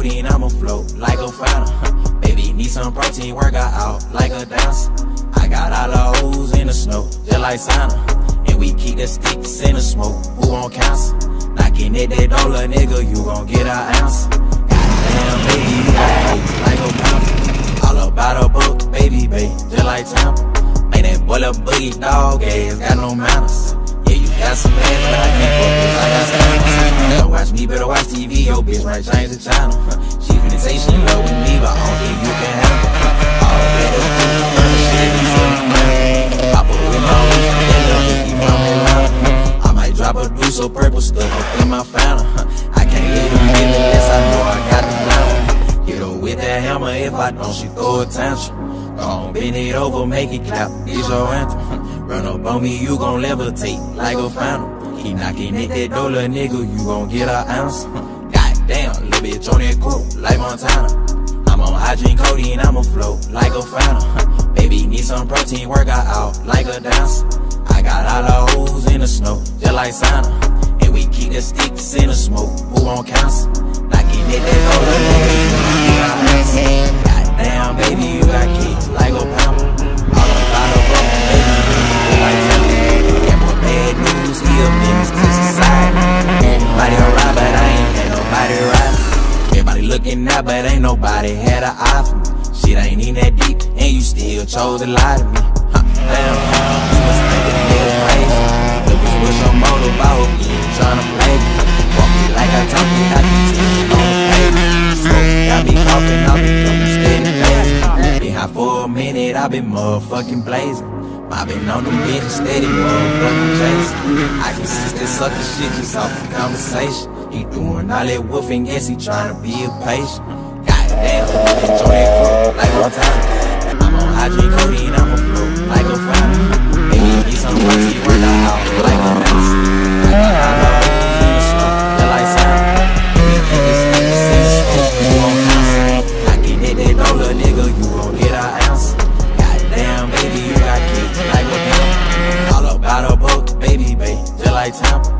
codeine, I'ma float like a fountain. Baby, need some protein, work out like a dancer. I got all the hoes in the snow, just like Santa. And we keep the sticks in the smoke, who on cancer? Knocking at that dollar, nigga, you gon' get an answer. Goddamn, baby, you like a mountain. All about a book, baby, babe, just like Tampa. Man, that boy a boogie dog ass, got no manners. Yeah, you got some TV, yo bitch might change the channel. She finna say she in love with me, but I don't think you can handle. All that is good, burn the shit, so fine. Pop up with my weed, that little hickey from Atlanta. I might drop a deuce or purple stuff up in my fountain. I can't leave them in unless I know I got the plan. Hit her with that hammer, if I don't, she throw a tantrum. Go on, bend it over, make it clap, it's your anthem. Run up on me, you gon' levitate like a phantom. Keep knocking at that little nigga, you gon' get an answer. Goddamn, little bitch on that cool, like Montana. I'm on hygiene codeine, I'ma float like a phantom. Baby, need some protein, work out like a dancer. I got all the hoes in the snow, just like Santa. And we keep the sticks in the smoke, who on cancer? Knocking at that little nigga, nobody had an eye for me. Shit ain't even that deep, and you still chose to lie to me. Huh, damn, you must think a nigga crazy. Look, bitch, what's your motive? I you ain't tryna play me. Walk me like I talk you, I can tell you on the pavement. Smoke, got me coughing, I'll be coming steady blazing. Been hot for a minute, i been motherfucking blazing. i been on them bitches steady motherfucking chasing. I can see this sucker shit just off the conversation. He doing all that woofing, guess he tryna be a patient. One time. I'm on hygiene codeine, I'ma float like a fountain. Baby, need some protein, work out like a. And answer. Goddamn, baby, you got kicks like a pimp. All about a book, baby, babe, just like Tampa.